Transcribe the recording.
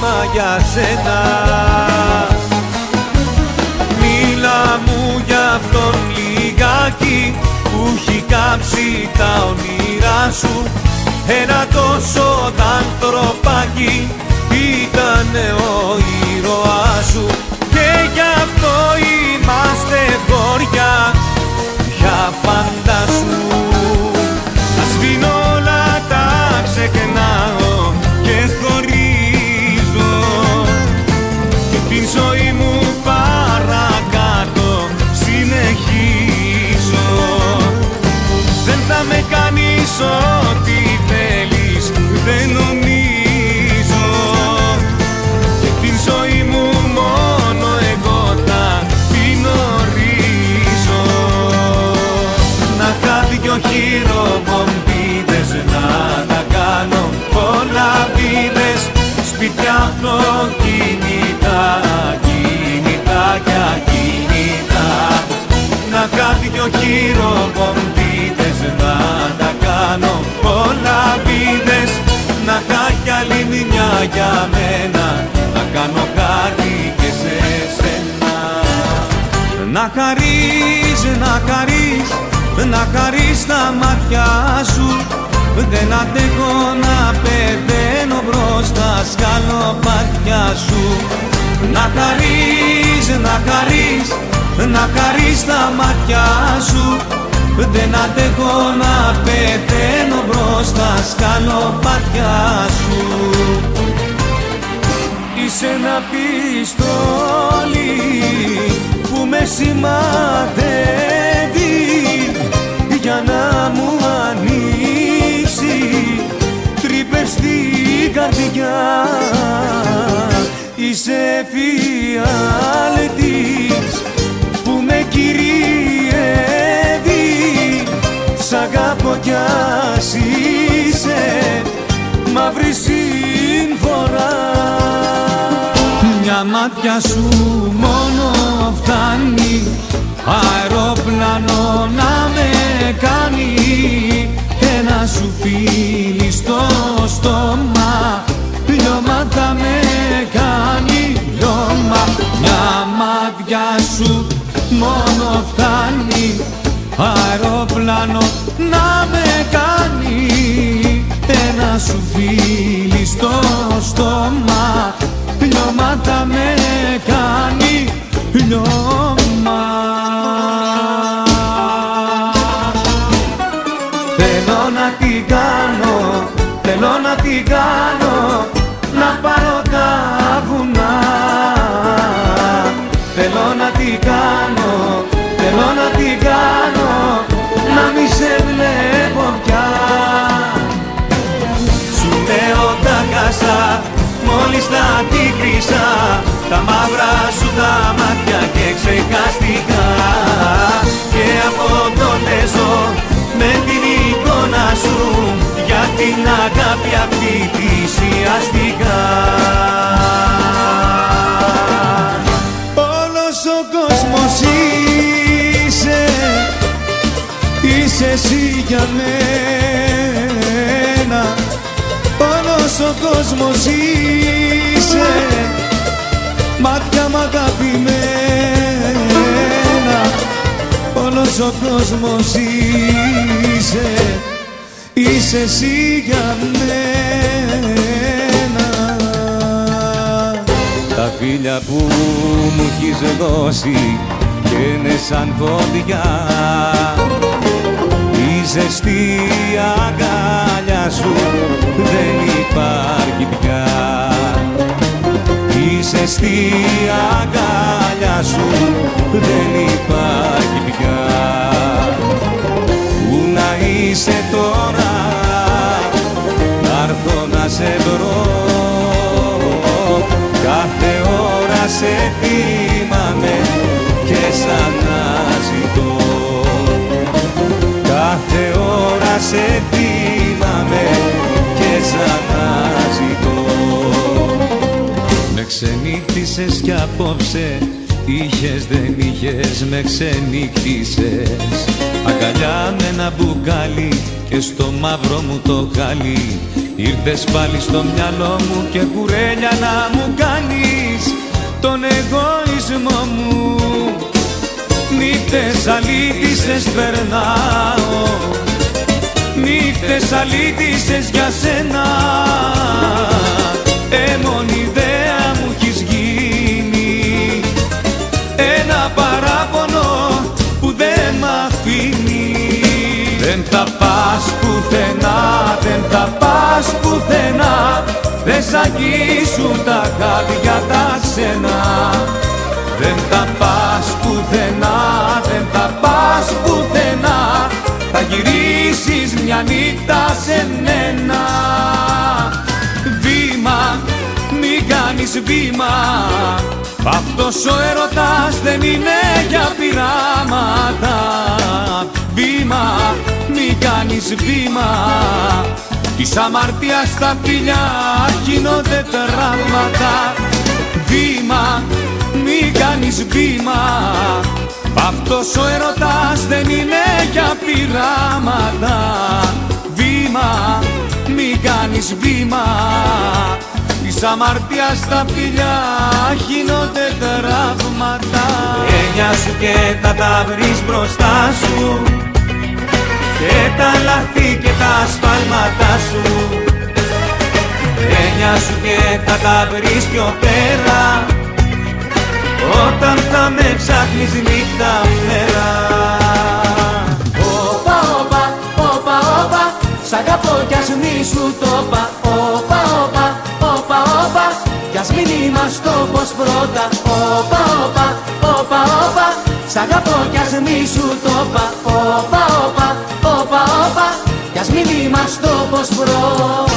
ρήμα για σένα. Μίλα μου για αυτόν λιγάκι που έχει κάψει τα όνειρά σου. Ένα τόσο δαντροπάκι ήταν ο ήρωάς σου. Και γι' αυτό είμαστε γόρια χάθει κι ο χειροπομπίδες να τα κάνω. Πολλά βίδες να χάθει άλλη μια για μένα. Να κάνω κάτι και σε σένα. Να χαρείς, να χαρείς, να χαρείς τα μάτια σου. Δεν αντέχω να πεθαίνω μπροστά σκαλοπάτια σου. Να χαρείς, να χαρείς, να χαρείς τα μάτια σου. Δεν αντέχω να πεθαίνω μπροστά σκαλοπάτια σου. Είσαι ένα πιστόλι που με σημαδεύει για να μου αγαπώ κι ας είσαι μαύρη σύμφορα Μια μάτια σου μόνο φτάνει αεροπλάνο να με κάνει. Ένα σου φίλι στο στόμα λιώμα θα με κάνει λιώμα. Μια μάτια σου μόνο φτάνει αεροπλάνο να με κάνει ένα σου φίλι στο στόμα. Λιώμα θα με κάνει λιώμα Θέλω να την κάνω, θέλω να την κάνω να πάρω τα βουνά Θέλω να την κάνω, θέλω να την κάνω να μη σε μόλις τα τύχρισα τα μαύρα σου τα μάτια και ξεχαστικά. Και από τότε ζω με την εικόνα σου για την αγάπη αυτή θυσιαστικά Όλος ο κόσμος είσαι είσαι εσύ για μένα ο κόσμος είσαι μάτια μ' αγαπημένα. Όλος ο κόσμος είσαι είσαι εσύ για μένα. Τα φίλια που μου έχεις δώσει και είναι σαν φωτιά. Η ζεστή αγκάλια σου η ζεστή αγκάλια σου δεν υπάρχει πια. Πού να είσαι τώρα να έρθω να σε βρω. Κάθε ώρα σε θυμάμαι και σαν να ζητώ κάθε ώρα σε θυμάμαι και σαν να ζητώ Με ξενύχτησες κι απόψε. Είχες δεν είχες με ξενύχτησες. Αγκαλιά με ένα μπουκάλι και στο μαύρο μου το χάλι. Ήρθες πάλι στο μυαλό μου και κουρέλια να μου κάνεις. Τον εγωισμό μου Νύχτες αλήτησες περνάω. Νύχτες αλήτησες για σένα Ένα παράπονο που δεν μ' αφήνει. Δεν θα πας πουθενά, δεν θα πας πουθενά. Δεν σ' αγγίσουν τα χάδια τα ξένα. Δεν θα πας πουθενά, δεν θα πας πουθενά. Θα γυρίσεις μια νύχτα σε μένα. Βήμα, μη κάνεις βήμα αυτός ο έρωτας δεν είναι για πειράματα. Βήμα, μη κάνεις βήμα. Της αμαρτίας στα φιλιά γίνονται τραύματα. Βήμα, μη κάνεις βήμα. Αυτός ο έρωτας δεν είναι για πειράματα. Βήμα, μη κάνεις βήμα Της αμαρτίας στα φιλιά γίνονται τραύματα. Έννοια σου και θα τα βρεις μπροστά σου. Και τα λαθή και τα ασφάλματα σου. Έννοια σου και θα τα βρεις πιο πέρα. Όταν θα με ψάχνεις νύχτα μέρα. Όπα, όπα, όπα, όπα. Σ' αγαπώ κι ας μη σου το πα όπως πρώτα. Όπα, όπα, όπα, όπα. Σ' αγαπώ κι ας μη σου το πα. Όπα, όπα, όπα, όπα. Κι ας μην είμαστε όπως πρώτα